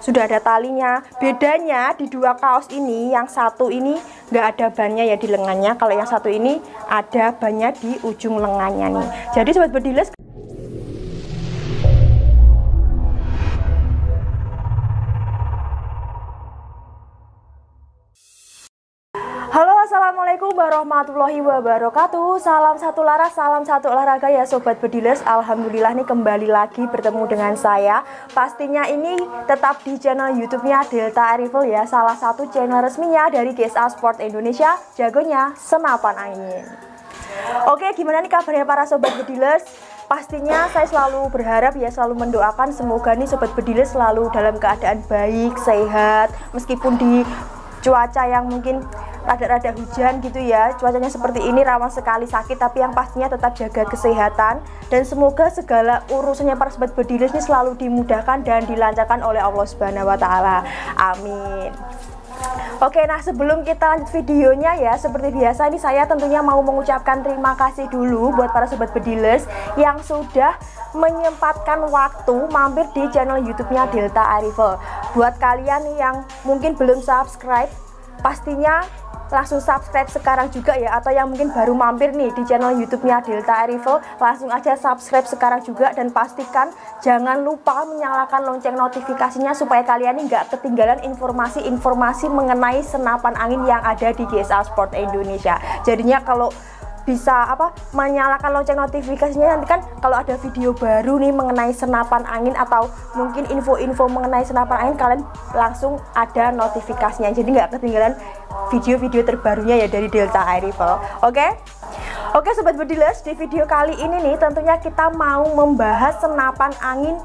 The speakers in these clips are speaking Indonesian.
sudah ada talinya. Bedanya di dua kaos ini yang satu ini nggak ada bannya ya di lengannya. Kalau yang satu ini ada bannya di ujung lengannya nih. Jadi sobat bediles warahmatullahi wabarakatuh. Salam satu laras, salam satu olahraga ya Sobat Bedilers Alhamdulillah nih kembali lagi bertemu dengan saya. Pastinya ini tetap di channel youtube-nya Delta Arrival ya. Salah satu channel resminya dari GSA Sport Indonesia. Jagonya senapan angin. Oke gimana nih kabarnya para Sobat Bedilers Pastinya saya selalu berharap ya selalu mendoakan semoga nih Sobat Bedilers selalu dalam keadaan baik, sehat. Meskipun di cuaca yang mungkin rada-rada hujan gitu ya cuacanya seperti ini rawan sekali sakit tapi yang pastinya tetap jaga kesehatan dan semoga segala urusannya para sobat bedilis ini selalu dimudahkan dan dilancarkan oleh Allah Subhanahu wa taala. Amin. Oke, nah sebelum kita lanjut videonya ya, seperti biasa ini saya tentunya mau mengucapkan terima kasih dulu buat para sobat bediles yang sudah menyempatkan waktu mampir di channel YouTube-nya Delta Arrival. Buat kalian yang mungkin belum subscribe, pastinya langsung subscribe sekarang juga ya. Atau yang mungkin baru mampir nih di channel YouTube-nya Delta Arrival langsung aja subscribe sekarang juga dan pastikan jangan lupa menyalakan lonceng notifikasinya supaya kalian nggak ketinggalan informasi-informasi mengenai senapan angin yang ada di GSA Sport Indonesia. Jadinya kalau bisa apa menyalakan lonceng notifikasinya. Nanti kan kalau ada video baru nih mengenai senapan angin atau mungkin info-info mengenai senapan angin kalian langsung ada notifikasinya. Jadi nggak ketinggalan video-video terbarunya ya dari Delta Air Rifle oke? Okay? Oke sobat bedilers di video kali ini nih tentunya kita mau membahas senapan angin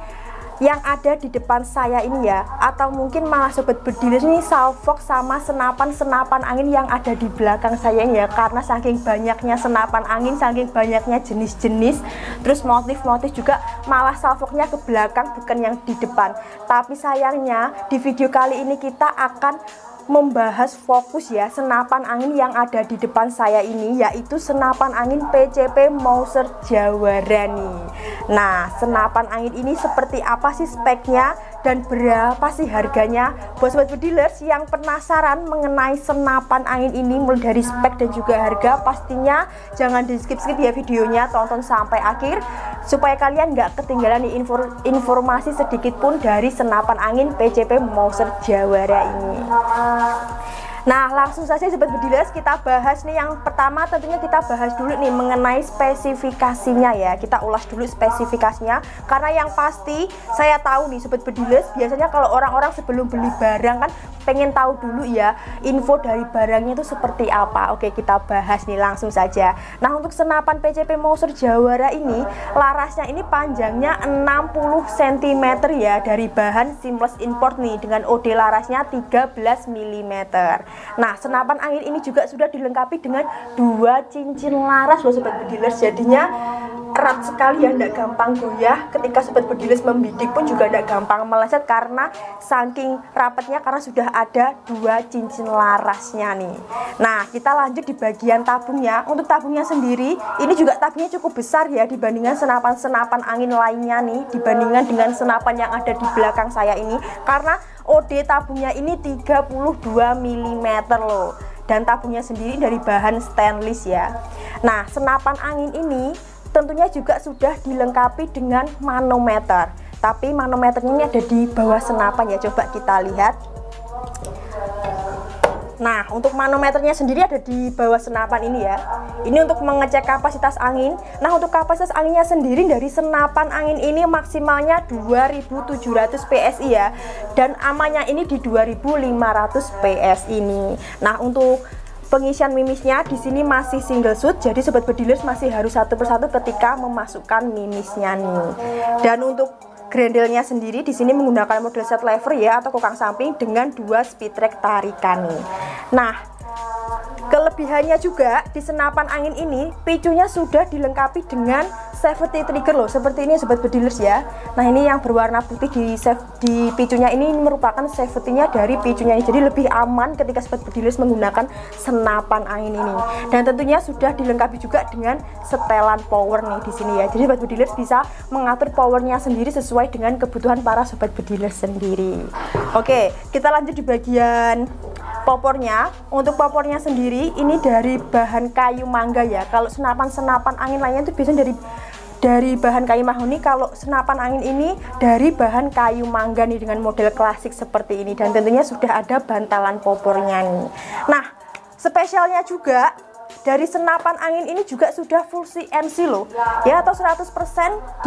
yang ada di depan saya ini ya. Atau mungkin malah sobat bedilis ini salfok sama senapan-senapan angin yang ada di belakang saya ini ya. Karena saking banyaknya senapan angin saking banyaknya jenis-jenis. Terus motif-motif juga malah salfoknya ke belakang bukan yang di depan. Tapi sayangnya di video kali ini kita akan membahas fokus ya senapan angin yang ada di depan saya ini yaitu senapan angin PCP Mauser Jawarani. Nah, senapan angin ini seperti apa sih speknya dan berapa sih harganya? Sobat dealers yang penasaran mengenai senapan angin ini mulai dari spek dan juga harga, pastinya jangan di skip-skip ya videonya, tonton sampai akhir supaya kalian nggak ketinggalan nih informasi sedikit pun dari senapan angin PCP Mauser Jawara ini. Nah langsung saja sobat bedilas kita bahas nih yang pertama tentunya kita bahas dulu nih mengenai spesifikasinya ya. Kita ulas dulu spesifikasinya karena yang pasti saya tahu nih sobat bedilas biasanya kalau orang-orang sebelum beli barang kan pengen tahu dulu ya info dari barangnya itu seperti apa. Oke kita bahas nih langsung saja. Nah untuk senapan PCP Mauser Jawara ini larasnya ini panjangnya 60 cm ya dari bahan seamless import nih dengan OD larasnya 13 mm Nah, senapan angin ini juga sudah dilengkapi dengan dua cincin laras loh sobat bedilers. Jadinya erat sekali ya, tidak gampang goyah. Ketika sobat bediles membidik pun juga tidak gampang meleset karena saking rapatnya karena sudah ada dua cincin larasnya nih. Nah, kita lanjut di bagian tabungnya. Untuk tabungnya sendiri, ini juga tabungnya cukup besar ya dibandingkan senapan-senapan angin lainnya nih, dibandingkan dengan senapan yang ada di belakang saya ini. Karena OD tabungnya ini 32 mm loh. Dan tabungnya sendiri dari bahan stainless ya. Nah senapan angin ini tentunya juga sudah dilengkapi dengan manometer. Tapi manometernya ini ada di bawah senapan ya. Coba kita lihat Nah, untuk manometernya sendiri ada di bawah senapan ini ya. Ini untuk mengecek kapasitas angin. Nah, untuk kapasitas anginnya sendiri dari senapan angin ini maksimalnya 2700 PSI ya. Dan amannya ini di 2500 PS ini. Nah, untuk pengisian mimisnya di sini masih single shoot jadi sobat bedilers masih harus satu persatu ketika memasukkan mimisnya nih dan untuk Grendelnya sendiri di sini menggunakan model set lever ya atau kokang samping dengan dua speed track tarikan nih. Nah, kelebihannya juga di senapan angin ini picunya sudah dilengkapi dengan safety trigger loh. Seperti ini sobat bedilers ya. Nah ini yang berwarna putih di di picunya ini merupakan safety-nya dari picunya ini. Jadi lebih aman ketika sobat bedilers menggunakan senapan angin ini. Dan tentunya sudah dilengkapi juga dengan setelan power nih di sini ya. Jadi sobat bedilers bisa mengatur powernya sendiri sesuai dengan kebutuhan para sobat bedilers sendiri. Oke kita lanjut di bagian popornya untuk popornya sendiri ini dari bahan kayu mangga ya. Kalau senapan-senapan angin lainnya itu biasanya dari dari bahan kayu mahoni kalau senapan angin ini dari bahan kayu mangga nih dengan model klasik seperti ini. Dan tentunya sudah ada bantalan popornya nih. Nah spesialnya juga dari senapan angin ini juga sudah full CNC loh. Ya atau 100%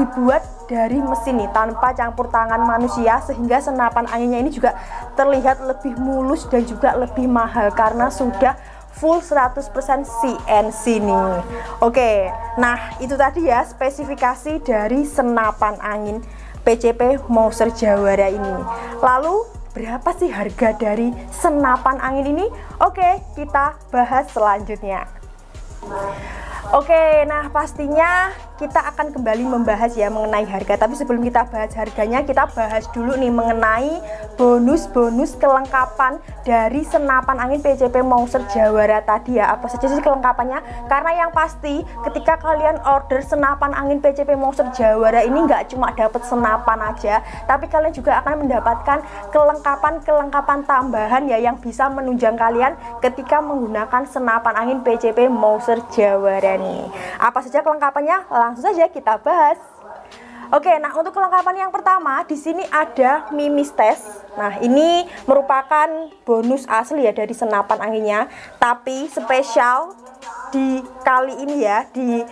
dibuat dari mesin nih tanpa campur tangan manusia sehingga senapan anginnya ini juga terlihat lebih mulus dan juga lebih mahal karena sudah full 100% CNC nih. Oke nah itu tadi ya spesifikasi dari senapan angin PCP Mouser Jawara ini. Lalu berapa sih harga dari senapan angin ini? Oke kita bahas selanjutnya Oke, nah pastinya kita akan kembali membahas ya mengenai harga. Tapi sebelum kita bahas harganya kita bahas dulu nih mengenai bonus-bonus kelengkapan dari senapan angin PCP Mouser Jawara tadi ya. Apa saja sih kelengkapannya? Karena yang pasti ketika kalian order senapan angin PCP Mouser Jawara ini nggak cuma dapat senapan aja tapi kalian juga akan mendapatkan kelengkapan-kelengkapan tambahan ya yang bisa menunjang kalian ketika menggunakan senapan angin PCP Mouser Jawara nih. Apa saja kelengkapannya langsung saja kita bahas. Oke, nah untuk kelengkapan yang pertama di sini ada mimis test. Nah, ini merupakan bonus asli ya dari senapan anginnya, tapi spesial di kali ini ya di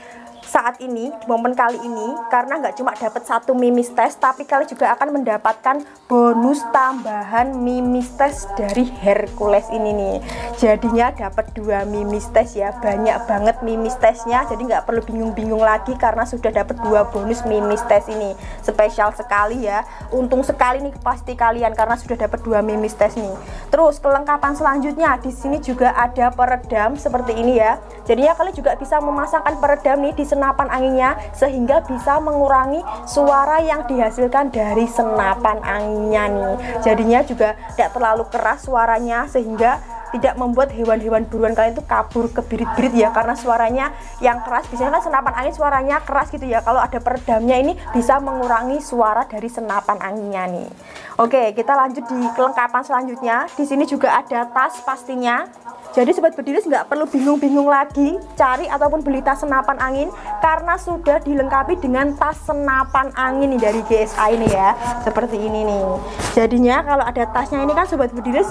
saat ini momen kali ini karena nggak cuma dapat satu mimis tes tapi kalian juga akan mendapatkan bonus tambahan mimis tes dari Hercules ini nih. Jadinya dapat dua mimis tes ya banyak banget mimis tesnya jadi nggak perlu bingung-bingung lagi karena sudah dapat dua bonus mimis tes ini. Spesial sekali ya untung sekali nih pasti kalian karena sudah dapat dua mimis tes nih. Terus kelengkapan selanjutnya di sini juga ada peredam seperti ini ya. Jadinya kalian juga bisa memasangkan peredam nih di senapan senapan anginnya sehingga bisa mengurangi suara yang dihasilkan dari senapan anginnya nih. Jadinya juga tidak terlalu keras suaranya sehingga tidak membuat hewan-hewan buruan kalian itu kabur ke birit-birit ya karena suaranya yang keras. Biasanya kan senapan angin suaranya keras gitu ya. Kalau ada peredamnya ini bisa mengurangi suara dari senapan anginnya nih. Oke kita lanjut di kelengkapan selanjutnya. Di sini juga ada tas pastinya jadi sobat bedilis nggak perlu bingung-bingung lagi cari ataupun beli tas senapan angin karena sudah dilengkapi dengan tas senapan angin nih dari GSA ini ya. Seperti ini nih. Jadinya kalau ada tasnya ini kan sobat bedilis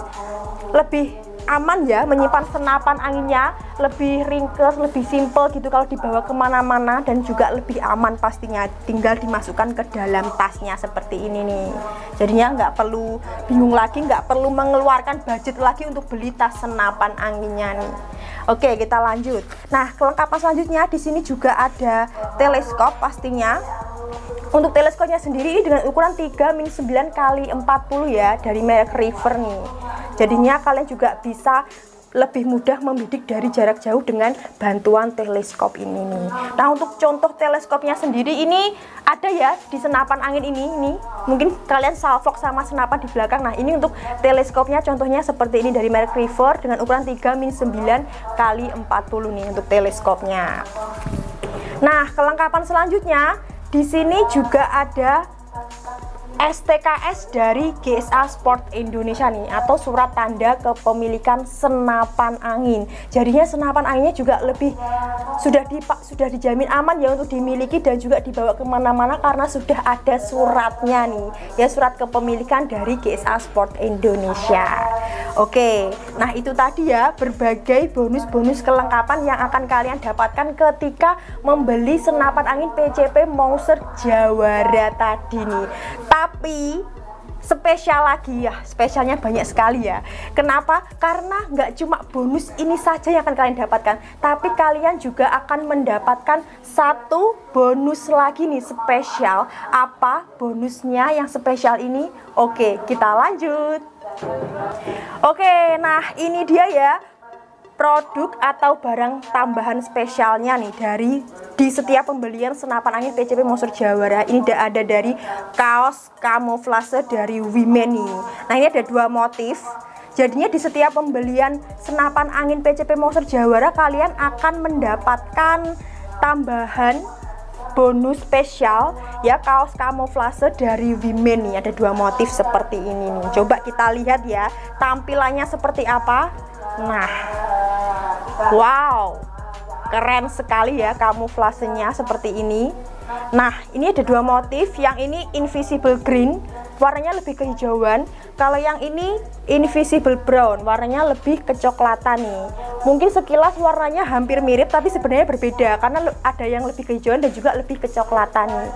lebih aman ya menyimpan senapan anginnya lebih ringkes lebih simple gitu kalau dibawa ke mana-mana dan juga lebih aman pastinya. Tinggal dimasukkan ke dalam tasnya seperti ini nih. Jadinya nggak perlu bingung lagi nggak perlu mengeluarkan budget lagi untuk beli tas senapan anginnya nih. Oke kita lanjut. Nah kelengkapan selanjutnya di sini juga ada teleskop pastinya untuk teleskopnya sendiri dengan ukuran 3 min 9 kali 40 ya dari merek River nih jadinya kalian juga bisa lebih mudah membidik dari jarak jauh dengan bantuan teleskop ini nih. Nah untuk contoh teleskopnya sendiri ini ada ya di senapan angin ini nih. Mungkin kalian salvok sama senapan di belakang. Nah ini untuk teleskopnya contohnya seperti ini dari merek River dengan ukuran 3 min 9 kali 40 nih untuk teleskopnya. Nah kelengkapan selanjutnya di sini juga ada STKS dari GSA Sport Indonesia nih atau surat tanda kepemilikan senapan angin. Jadinya senapan anginnya juga lebih sudah di sudah dijamin aman ya untuk dimiliki dan juga dibawa ke mana-mana karena sudah ada suratnya nih ya surat kepemilikan dari GSA Sport Indonesia. Oke, nah itu tadi ya berbagai bonus-bonus kelengkapan yang akan kalian dapatkan ketika membeli senapan angin PCP Mouser Jawara tadi nih. Tapi spesial lagi ya spesialnya banyak sekali ya. Kenapa? Karena nggak cuma bonus ini saja yang akan kalian dapatkan tapi kalian juga akan mendapatkan satu bonus lagi nih spesial. Apa bonusnya yang spesial ini? Oke kita lanjut. Oke, nah ini dia ya produk atau barang tambahan spesialnya nih dari di setiap pembelian senapan angin PCP Monster Jawara ini ada dari kaos kamuflase dari Women nih. Nah ini ada dua motif. Jadinya di setiap pembelian senapan angin PCP Monster Jawara kalian akan mendapatkan tambahan bonus spesial ya kaos kamuflase dari Women nih ada dua motif seperti ini nih coba kita lihat ya tampilannya seperti apa nah Wow, keren sekali ya kamuflasenya seperti ini. Nah, ini ada dua motif. Yang ini invisible green, warnanya lebih kehijauan. Kalau yang ini invisible brown, warnanya lebih kecoklatan nih. Mungkin sekilas warnanya hampir mirip, tapi sebenarnya berbeda karena ada yang lebih kehijauan dan juga lebih kecoklatan nih.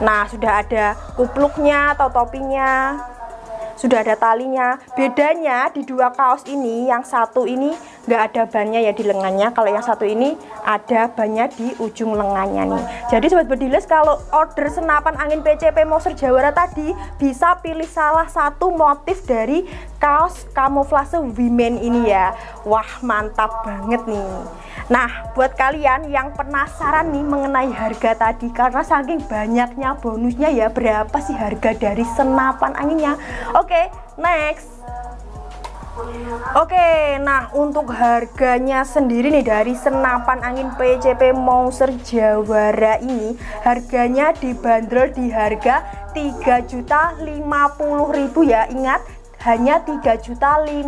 Nah, sudah ada kupluknya atau topinya sudah ada talinya bedanya di dua kaos ini yang satu ini nggak ada bannya ya di lengannya kalau yang satu ini ada bannya di ujung lengannya nih jadi sobat bediles kalau order senapan angin PCP Monster Jawara tadi bisa pilih salah satu motif dari kaos kamuflase women ini ya wah mantap banget nih Nah, buat kalian yang penasaran nih mengenai harga tadi karena saking banyaknya bonusnya ya, berapa sih harga dari senapan anginnya? Oke, next. Oke, nah untuk harganya sendiri nih dari senapan angin PCP Monster Jawara ini harganya dibanderol di harga 3.050.000 ya. Ingat hanya 3.050.000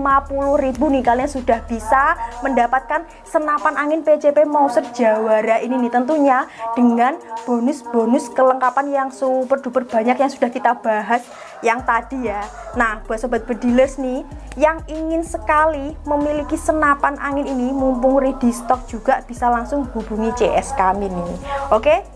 nih kalian sudah bisa mendapatkan senapan angin PCP Mauser Jawara ini nih tentunya dengan bonus-bonus kelengkapan yang super duper banyak yang sudah kita bahas yang tadi ya nah buat sobat bedilers nih yang ingin sekali memiliki senapan angin ini mumpung ready stock juga bisa langsung hubungi CS kami nih oke?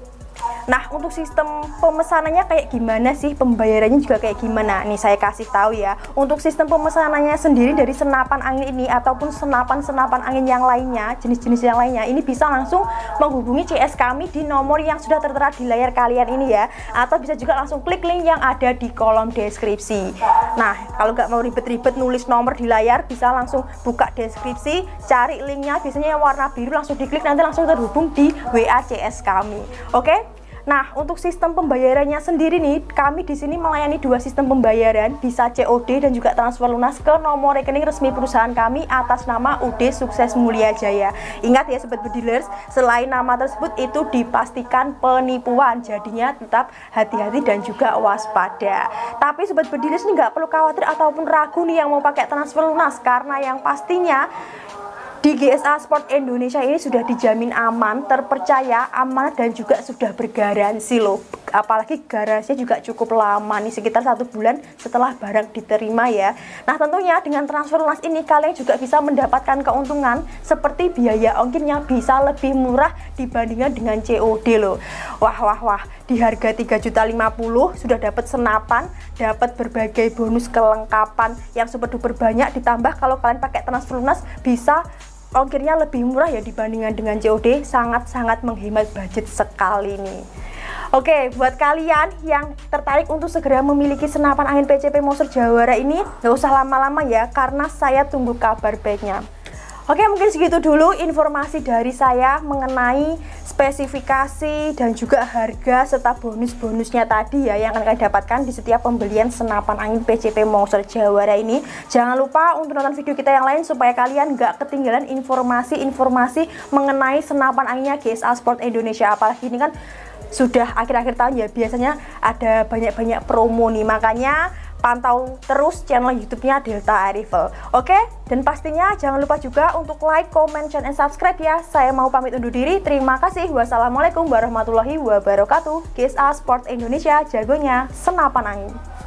Nah, untuk sistem pemesanannya kayak gimana sih? Pembayarannya juga kayak gimana? Nih saya kasih tahu ya. Untuk sistem pemesanannya sendiri dari senapan angin ini ataupun senapan-senapan angin yang lainnya, jenis-jenis yang lainnya, ini bisa langsung menghubungi CS kami di nomor yang sudah tertera di layar kalian ini ya. Atau bisa juga langsung klik link yang ada di kolom deskripsi. Nah, kalau nggak mau ribet-ribet nulis nomor di layar, bisa langsung buka deskripsi, cari linknya, biasanya yang warna biru langsung diklik nanti langsung terhubung di WA CS kami. Oke? Okay? Nah, untuk sistem pembayarannya sendiri nih, kami di sini melayani dua sistem pembayaran, bisa COD dan juga transfer lunas ke nomor rekening resmi perusahaan kami atas nama UD Sukses Mulia Jaya. Ingat ya sobat bedilers, selain nama tersebut itu dipastikan penipuan, jadinya tetap hati-hati dan juga waspada. Tapi sobat bedilers ini nggak perlu khawatir ataupun ragu nih yang mau pakai transfer lunas karena yang pastinya di GSA Sport Indonesia ini sudah dijamin aman, terpercaya, aman dan juga sudah bergaransi loh. Apalagi garasinya juga cukup lama nih, sekitar satu bulan setelah barang diterima ya. Nah tentunya dengan transfer lunas ini kalian juga bisa mendapatkan keuntungan seperti biaya ongkirnya bisa lebih murah dibandingkan dengan COD loh. Wah wah wah, di harga 3.050 sudah dapat senapan, dapat berbagai bonus kelengkapan yang super duper banyak ditambah kalau kalian pakai transfer lunas bisa ongkirnya lebih murah ya dibandingkan dengan COD sangat-sangat menghemat budget sekali nih Oke, buat kalian yang tertarik untuk segera memiliki senapan angin PCP Monster Jawara ini, nggak usah lama-lama ya, karena saya tunggu kabar baiknya. Oke, mungkin segitu dulu informasi dari saya mengenai spesifikasi dan juga harga serta bonus-bonusnya tadi ya yang akan kalian dapatkan di setiap pembelian senapan angin PCP Monster Jawara ini. Jangan lupa untuk nonton video kita yang lain supaya kalian nggak ketinggalan informasi-informasi mengenai senapan anginnya GSA Sport Indonesia. Apalagi ini kan sudah akhir-akhir tahun ya biasanya ada banyak-banyak promo nih makanya pantau terus channel YouTube-nya Delta Air Rifle. Oke? Dan pastinya jangan lupa juga untuk like, comment, dan subscribe ya. Saya mau pamit undur diri. Terima kasih. Wassalamualaikum warahmatullahi wabarakatuh. GSA Sport Indonesia jagonya senapan angin.